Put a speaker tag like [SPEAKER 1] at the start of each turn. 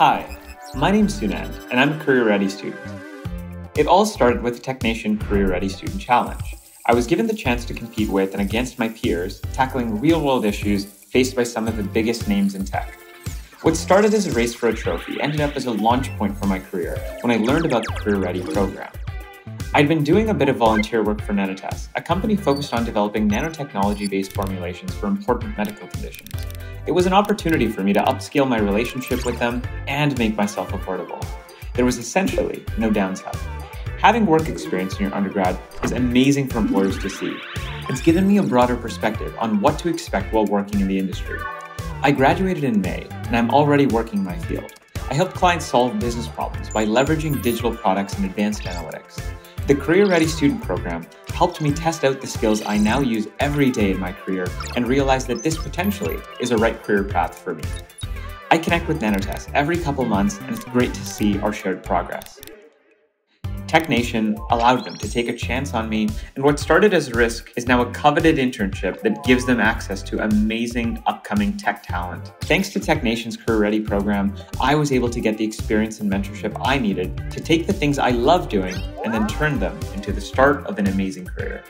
[SPEAKER 1] Hi, my name's Sunand, and I'm a Career Ready student. It all started with the TechNation Career Ready Student Challenge. I was given the chance to compete with and against my peers, tackling real world issues faced by some of the biggest names in tech. What started as a race for a trophy ended up as a launch point for my career when I learned about the Career Ready program. I'd been doing a bit of volunteer work for Nanotest, a company focused on developing nanotechnology based formulations for important medical conditions. It was an opportunity for me to upscale my relationship with them and make myself affordable. There was essentially no downside. Having work experience in your undergrad is amazing for employers to see. It's given me a broader perspective on what to expect while working in the industry. I graduated in May, and I'm already working in my field. I help clients solve business problems by leveraging digital products and advanced analytics. The Career Ready Student Program helped me test out the skills I now use every day in my career and realize that this potentially is a right career path for me. I connect with Nanotes every couple months, and it's great to see our shared progress. TechNation allowed them to take a chance on me, and what started as a risk is now a coveted internship that gives them access to amazing upcoming tech talent. Thanks to TechNation's Career Ready program, I was able to get the experience and mentorship I needed to take the things I love doing and then turn them into the start of an amazing career.